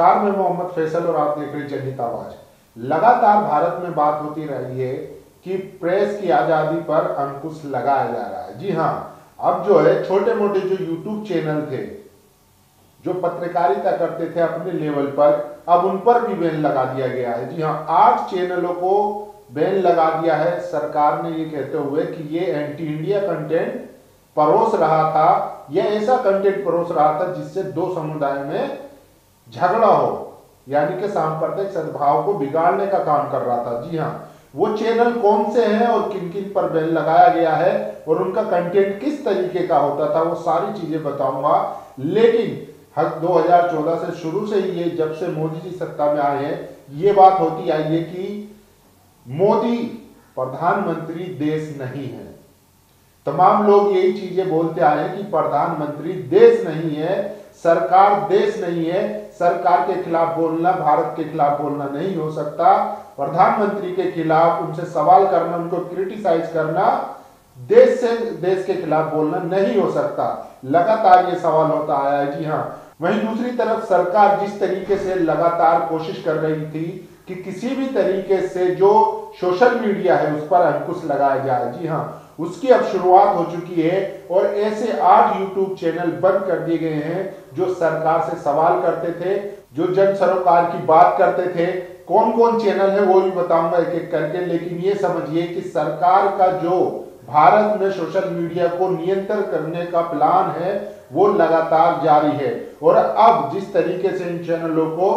नमस्कार मैं मोहम्मद फैसल और आप देख रहे जनहित आवाज़ लगातार भारत में बात होती रही है कि प्रेस की आज़ादी पर अंकुश लगाया जा रहा है। जी हाँ अब जो है छोटे मोटे जो यूट्यूब चैनल थे, जो पत्रकारिता करते थे अपने लेवल पर, अब उन पर भी बैन लगा दिया गया है। जी हाँ आठ चैनलों को बैन लगा दिया है सरकार ने ये कहते हुए कि ये एंटी इंडिया कंटेंट परोस रहा था। यह ऐसा कंटेंट परोस रहा था जिससे दो समुदाय में झगड़ा हो, यानी कि सांप्रदायिक सद्भाव को बिगाड़ने का काम कर रहा था। जी हाँ वो चैनल कौन से हैं और किन किन पर बैन लगाया गया है और उनका कंटेंट किस तरीके का होता था, वो सारी चीज़ें बताऊँगा। लेकिन हक 2014 से शुरू से ही ये जब से मोदी जी सत्ता में आए हैं, ये बात होती आई है कि मोदी प्रधानमंत्री देश नहीं है। तमाम लोग यही चीज़ें बोलते आए हैं कि प्रधानमंत्री देश नहीं है, सरकार देश नहीं है सरकार के खिलाफ बोलना, भारत के खिलाफ बोलना नहीं हो सकता। प्रधानमंत्री के खिलाफ उनसे सवाल करना, उनको क्रिटिसाइज करना, देश से, देश के खिलाफ बोलना नहीं हो सकता। लगातार ये सवाल होता आया है, जी हाँ। वहीं दूसरी तरफ़ सरकार जिस तरीके से लगातार कोशिश कर रही थी कि किसी भी तरीके से जो सोशल मीडिया है, उस पर अंकुश लगाया जाए, जी हाँ। उसकी अब शुरुआत हो चुकी है और ऐसे आठ यूट्यूब चैनल बंद कर दिए गए हैं जो सरकार से सवाल करते थे, जो जन सरोकार की बात करते थे कौन कौन चैनल है वो भी बताऊँगा एक एक करके, लेकिन ये समझिए कि सरकार का जो भारत में सोशल मीडिया को नियंत्रण करने का प्लान है, वो लगातार जारी है। और अब जिस तरीके से इन चैनलों को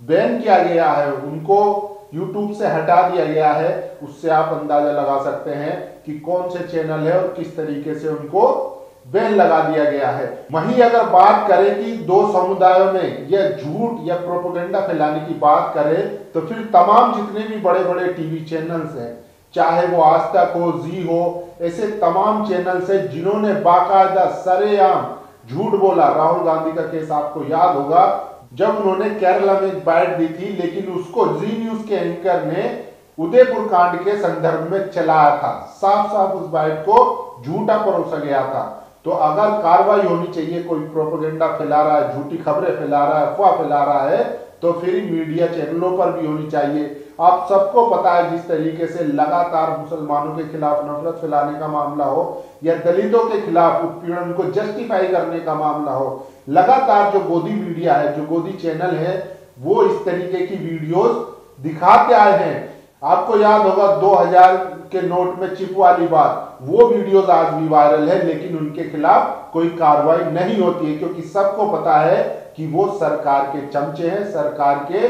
बैन किया गया है, उनको यूट्यूब से हटा दिया गया है, उससे आप अंदाज़ा लगा सकते हैं कि कौन से चैनल है और किस तरीके से उनको बैन लगा दिया गया है। वहीं अगर बात करें कि दो समुदायों में यह झूठ या प्रोपोगंडा फैलाने की बात करें तो फिर तमाम जितने भी बड़े बड़े टीवी चैनल्स हैं, चाहे वो आज तक हो जी हो, ऐसे तमाम चैनल्स है जिन्होंने बाकायदा सरेआम झूठ बोला। राहुल गांधी का केस आपको याद होगा, जब उन्होंने केरला में बाइट दी थी, लेकिन उसको जी न्यूज़ के एंकर ने उदयपुर कांड के संदर्भ में चलाया था। साफ़ साफ़ उस बाइट को झूठा परोसा गया था। तो अगर कार्रवाई होनी चाहिए, कोई प्रोपोगेंडा फैला रहा है, झूठी खबरें फैला रहा है, अफवाह फैला रहा है तो फिर मीडिया चैनलों पर भी होनी चाहिए। आप सबको पता है जिस तरीके से लगातार मुसलमानों के खिलाफ नफरत फैलाने का मामला हो, या दलितों के खिलाफ उत्पीड़न को जस्टिफाई करने का मामला हो, लगातार जो गोदी मीडिया है, जो गोदी चैनल है, वो इस तरीके की वीडियोस दिखाते आए हैं। आपको याद होगा 2000 के नोट में चिप वाली बात, वो वीडियोस आज भी वायरल है, लेकिन उनके खिलाफ कोई कार्रवाई नहीं होती है, क्योंकि सबको पता है कि वो सरकार के चमचे हैं, सरकार के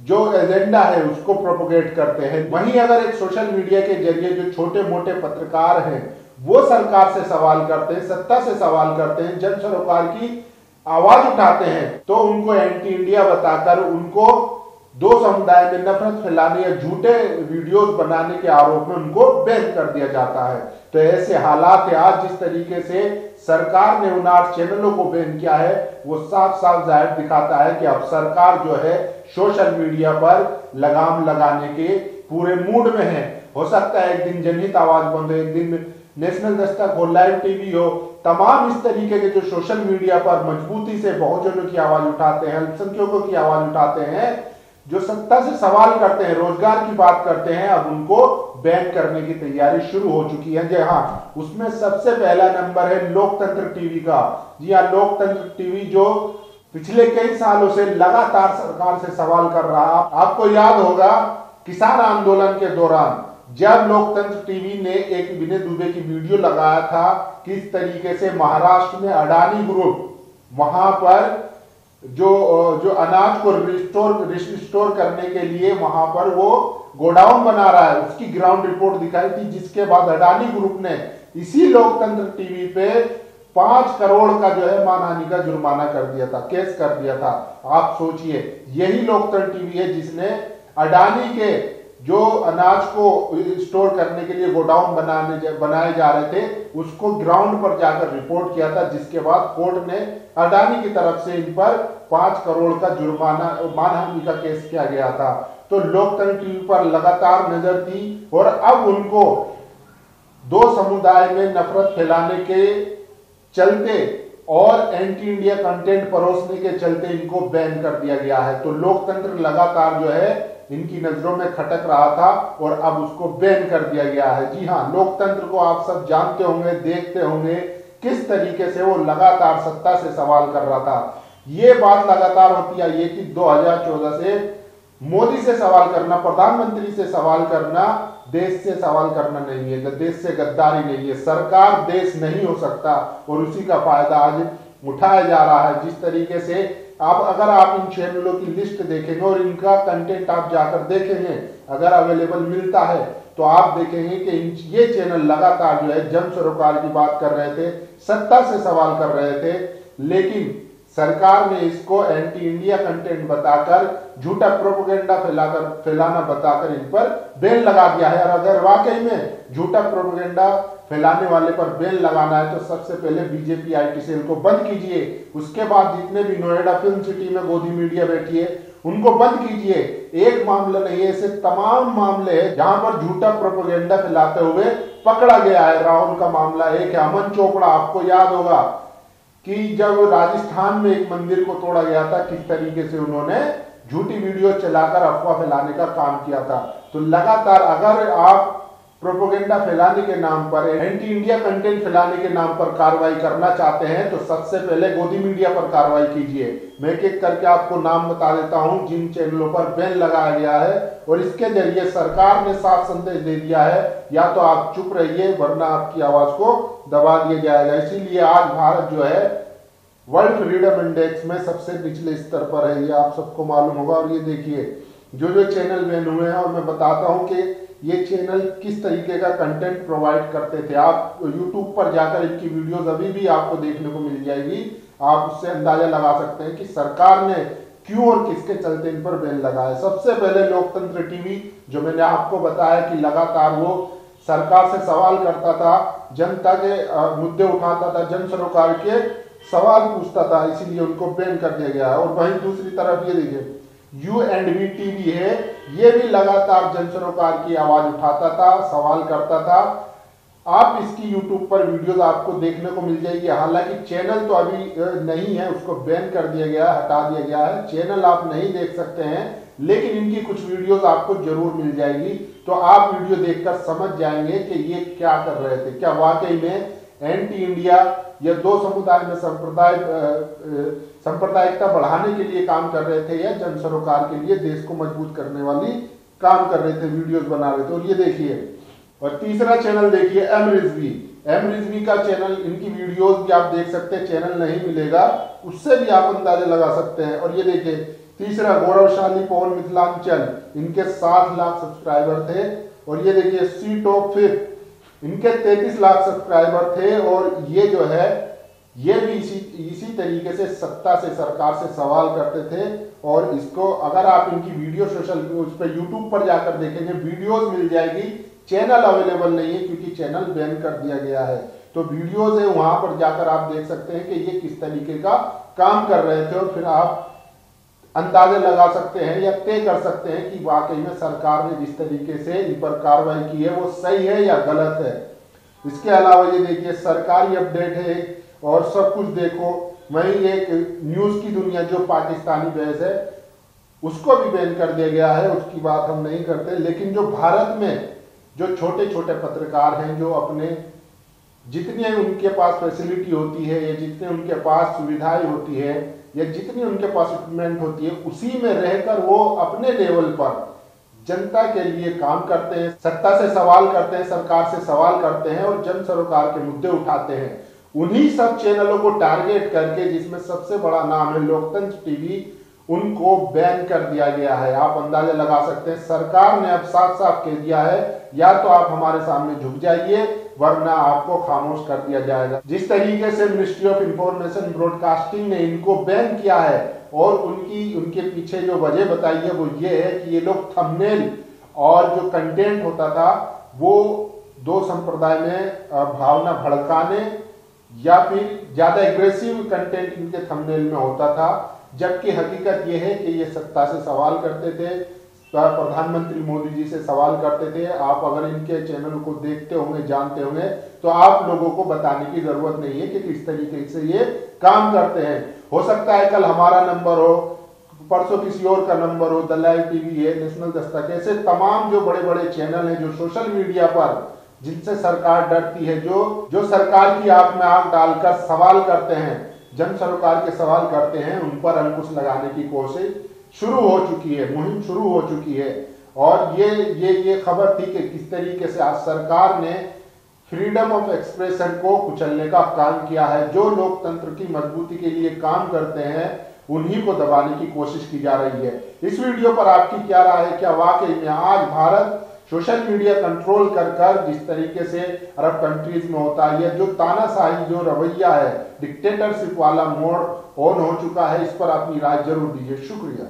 जो एजेंडा है उसको प्रोपोगेट करते हैं। वहीं अगर एक सोशल मीडिया के ज़रिए जो छोटे मोटे पत्रकार हैं, वो सरकार से सवाल करते हैं, सत्ता से सवाल करते हैं जन सरोकार की आवाज़ उठाते हैं तो उनको एंटी इंडिया बताकर उनको दो समुदाय में नफरत फैलाने या झूठे वीडियोस बनाने के आरोप में उनको बैन कर दिया जाता है। तो ऐसे हालात है, आज जिस तरीके से सरकार ने उन आठ चैनलों को बैन किया है, वो साफ़ साफ़ ज़ाहिर दिखाता है कि अब सरकार जो है, सोशल मीडिया पर लगाम लगाने के पूरे मूड में है। हो सकता है एक दिन जनहित आवाज़ बंद हो, एक दिन नेशनल दस्तक हो, लाइव टीवी हो, तमाम इस तरीके के जो सोशल मीडिया पर मजबूती से बहुजनों की आवाज़ उठाते हैं, अल्पसंख्यकों की आवाज़ उठाते हैं जो सत्ता से सवाल करते हैं, रोज़गार की बात करते हैं, अब उनको बैन करने की तैयारी शुरू हो चुकी है। जी हाँ उसमें सबसे पहला नंबर है लोकतंत्र टीवी का। जी हाँ लोकतंत्र टीवी जो पिछले कई सालों से लगातार सरकार से सवाल कर रहा आपको याद होगा किसान आंदोलन के दौरान जब लोकतंत्र टीवी ने एक विनय दुबे की वीडियो लगाया था, किस तरीके से महाराष्ट्र में अडानी ग्रुप वहाँ पर जो जो अनाज को रिस्टोर रिस्टोर करने के लिए वहाँ पर वो गोडाउन बना रहा है। उसकी ग्राउंड रिपोर्ट दिखाई थी, जिसके बाद अडानी ग्रुप ने इसी लोकतंत्र टीवी पे पाँच करोड़ का जो है मानहानि का जुर्माना कर दिया था, केस कर दिया था। आप सोचिए, यही लोकतंत्र टीवी है जिसने अडानी के जो अनाज को स्टोर करने के लिए गोडाउन बनाने बनाए जा रहे थे, उसको ग्राउंड पर जाकर रिपोर्ट किया था, जिसके बाद कोर्ट ने अडानी की तरफ़ से इन पर पाँच करोड़ का जुर्माना, मानहानि का केस किया गया था। तो लोकतंत्र टीवी पर लगातार नज़र थी और अब उनको दो समुदाय में नफरत फैलाने के चलते और एंटी इंडिया कंटेंट परोसने के चलते इनको बैन कर दिया गया है। तो लोकतंत्र लगातार जो है इनकी नज़रों में खटक रहा था और अब उसको बैन कर दिया गया है। जी हाँ लोकतंत्र को आप सब जानते होंगे, देखते होंगे किस तरीके से वो लगातार सत्ता से सवाल कर रहा था। ये बात लगातार होती आई है कि 2014 से मोदी से सवाल करना, प्रधानमंत्री से सवाल करना, देश से सवाल करना नहीं है। देश से गद्दारी नहीं है। सरकार देश नहीं हो सकता और उसी का फ़ायदा आज उठाया जा रहा है। जिस तरीके से आप अगर आप इन चैनलों की लिस्ट देखेंगे और इनका कंटेंट आप जाकर देखेंगे, अगर अवेलेबल मिलता है तो आप देखेंगे कि ये चैनल लगातार जो है जन सरोकार की बात कर रहे थे, सत्ता से सवाल कर रहे थे, लेकिन सरकार ने इसको एंटी इंडिया कंटेंट बताकर, झूठा प्रोपोगेंडा फैलाकर, फैलाना बताकर इन पर बैन लगा दिया है। और अगर वाकई में झूठा प्रोपोगेंडा फैलाने वाले पर बैन लगाना है तो सबसे पहले बीजेपी आईटी सेल को बंद कीजिए। उसके बाद जितने भी नोएडा फ़िल्म सिटी में गोदी मीडिया बैठी है, उनको बंद कीजिए। एक मामला नहीं है, ऐसे तमाम मामले हैं जहाँ पर झूठा प्रोपोगेंडा फैलाते हुए पकड़ा गया है। राहुल का मामला एक है अमन चोपड़ा, आपको याद होगा कि जब राजस्थान में एक मंदिर को तोड़ा गया था किस तरीके से उन्होंने झूठी वीडियो चलाकर अफवाह फैलाने का काम किया था। तो लगातार अगर आप प्रोपोगेंडा फैलाने के नाम पर, एंटी इंडिया कंटेंट फैलाने के नाम पर कार्रवाई करना चाहते हैं तो सबसे पहले गोदी मीडिया पर कार्रवाई कीजिए। मैं एक करके आपको नाम बता देता हूँ, जिन चैनलों पर बैन लगाया गया है, और इसके ज़रिए सरकार ने साफ़ संदेश दे दिया है, या तो आप चुप रहिए, वरना आपकी आवाज़ को दबा दिया जाएगा। इसीलिए आज भारत जो है, वर्ल्ड फ्रीडम इंडेक्स में सबसे निचले स्तर पर है, ये आप सबको मालूम होगा। और ये देखिए जो जो चैनल बैन हुए हैं, और मैं बताता हूँ कि ये चैनल किस तरीके का कंटेंट प्रोवाइड करते थे? आप यूट्यूब पर जाकर इनकी वीडियोस अभी भी आपको देखने को मिल जाएगी। आप उससे अंदाज़ा लगा सकते हैं कि सरकार ने क्यों और किसके चलते इन पर बैन लगाया सबसे पहले लोकतंत्र टीवी, जो मैंने आपको बताया कि लगातार वो सरकार से सवाल करता था, जनता के मुद्दे उठाता था, जन सरोकार के सवाल पूछता था, इसीलिए उनको बैन कर दिया गया और वहीं दूसरी तरफ़ ये देखिए यू एंड वी टीवी है, ये भी लगातार जन सरोकार की आवाज़ उठाता था, सवाल करता था। आप इसकी यूट्यूब पर वीडियोस आपको देखने को मिल जाएगी। हालाँकि चैनल तो अभी नहीं है, उसको बैन कर दिया गया, हटा दिया गया है। चैनल आप नहीं देख सकते हैं, लेकिन इनकी कुछ वीडियोस आपको ज़रूर मिल जाएगी। तो आप वीडियो देखकर समझ जाएँगे कि ये क्या कर रहे थे। क्या वाकई में एंटी इंडिया या दो समुदाय में संप्रदाय सांप्रदायिकता बढ़ाने के लिए काम कर रहे थे या जन सरोकार के लिए देश को मज़बूत करने वाली काम कर रहे थे, वीडियोस बना रहे थे। और ये देखिए, और तीसरा चैनल देखिए, एम रिजवी। एम रिजवी का चैनल, इनकी वीडियोस भी आप देख सकते हैं, चैनल नहीं मिलेगा, उससे भी आप अंदाजे लगा सकते हैं। और ये देखिए, तीसरा गौरवशाली पवन मिथिलांचल, इनके सात लाख सब्सक्राइबर थे। और ये देखिए सी टॉप फिफ्थ इनके तैतीस लाख सब्सक्राइबर थे और ये जो है, ये भी इसी इसी तरीके से सत्ता से, सरकार से सवाल करते थे। और इसको अगर आप इनकी वीडियो सोशल, उस पर यूट्यूब पर जाकर देखेंगे, वीडियोस मिल जाएगी। चैनल अवेलेबल नहीं है क्योंकि चैनल बैन कर दिया गया है। तो वीडियोस है, वहाँ पर जाकर आप देख सकते हैं कि ये किस तरीके का काम कर रहे थे। और फिर आप अंदाजे लगा सकते हैं या तय कर सकते हैं कि वाकई में सरकार ने जिस तरीके से इन पर कार्रवाई की है, वो सही है या गलत है। इसके अलावा ये देखिए, सरकारी अपडेट है और सब कुछ देखो, वही एक न्यूज़ की दुनिया जो पाकिस्तानी बहस है, उसको भी बैन कर दिया गया है, उसकी बात हम नहीं करते। लेकिन जो भारत में जो छोटे छोटे पत्रकार हैं, जो अपने जितने उनके पास फैसिलिटी होती है या जितने उनके पास सुविधाएँ होती है या जितनी उनके पास इक्विपमेंट होती है, उसी में रहकर वो अपने लेवल पर जनता के लिए काम करते हैं, सत्ता से सवाल करते हैं, सरकार से सवाल करते हैं और जन सरोकार के मुद्दे उठाते हैं। उन्हीं सब चैनलों को टारगेट करके, जिसमें सबसे बड़ा नाम है लोकतंत्र टीवी उनको बैन कर दिया गया है। आप अंदाज़ा लगा सकते हैं, सरकार ने अब साफ़ साफ़ कह दिया है, या तो आप हमारे सामने झुक जाइए वरना आपको खामोश कर दिया जाएगा। जिस तरीके से मिनिस्ट्री ऑफ़ इंफॉर्मेशन ब्रॉडकास्टिंग ने इनको बैन किया है, और उनकी, उनके पीछे जो वजह बताई है, वो ये है कि ये लोग थंबनेल और जो कंटेंट होता था, वो दो संप्रदाय में भावना भड़काने या फिर ज़्यादा एग्रेसिव कंटेंट इनके थंबनेल में होता था, जबकि हकीकत यह है कि ये सत्ता से सवाल करते थे प्रधानमंत्री मोदी जी से सवाल करते थे, आप अगर इनके चैनल को देखते होंगे, जानते होंगे तो आप लोगों को बताने की ज़रूरत नहीं है कि किस तरीके से ये काम करते हैं। हो सकता है कल हमारा नंबर हो, परसों किसी और का नंबर हो, दलाई टीवी है, नेशनल दस्तक, ऐसे तमाम जो बड़े बड़े चैनल हैं, जो सोशल मीडिया पर, जिनसे सरकार डरती है, जो जो सरकार की आँख में आँख डालकर सवाल करते हैं, जन सरोकार के सवाल करते हैं, उन पर अंकुश लगाने की कोशिश। शुरू हो चुकी है, मुहिम शुरू हो चुकी है। और ये ये ये खबर थी कि किस तरीके से आज सरकार ने फ्रीडम ऑफ़ एक्सप्रेशन को कुचलने का काम किया है। जो लोकतंत्र की मजबूती के लिए काम करते हैं, उन्हीं को दबाने की कोशिश की जा रही है। इस वीडियो पर आपकी क्या राय है? क्या वाकई में आज भारत सोशल मीडिया कंट्रोल कर कर जिस तरीके से अरब कंट्रीज़ में होता है जो तानाशाही, जो रवैया है डिक्टेटरशिप वाला मोड ऑन हो चुका है, इस पर अपनी राय ज़रूर दीजिए। शुक्रिया।